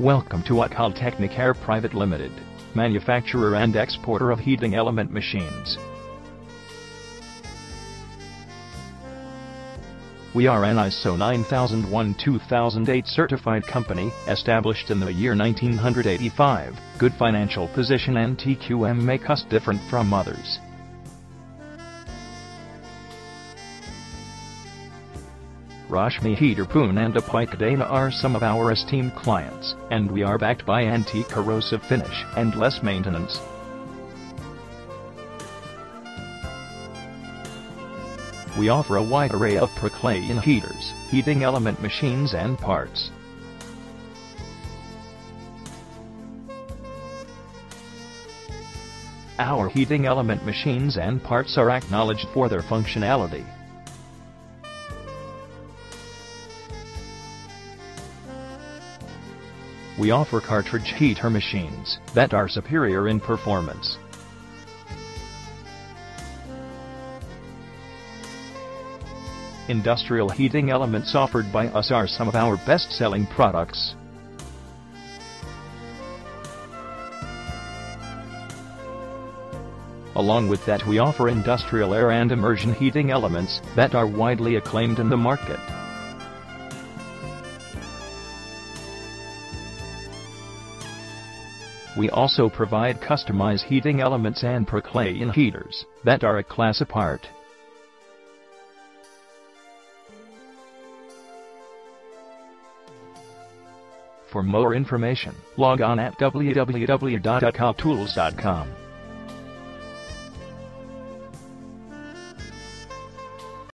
Welcome to Utkal Technocare Private Limited, manufacturer and exporter of heating element machines. We are an ISO 9001-2008 certified company, established in the year 1985. Good financial position and TQM make us different from others. Rashmi Heater Pune and Apika Dana are some of our esteemed clients, and we are backed by anti-corrosive finish and less maintenance. We offer a wide array of Proclaim heaters, heating element machines and parts. Our heating element machines and parts are acknowledged for their functionality. We offer cartridge heater machines that are superior in performance. Industrial heating elements offered by us are some of our best-selling products. Along with that we offer industrial air and immersion heating elements that are widely acclaimed in the market. We also provide customized heating elements and Proclaim heaters that are a class apart. For more information, log on at www.utkaltools.com.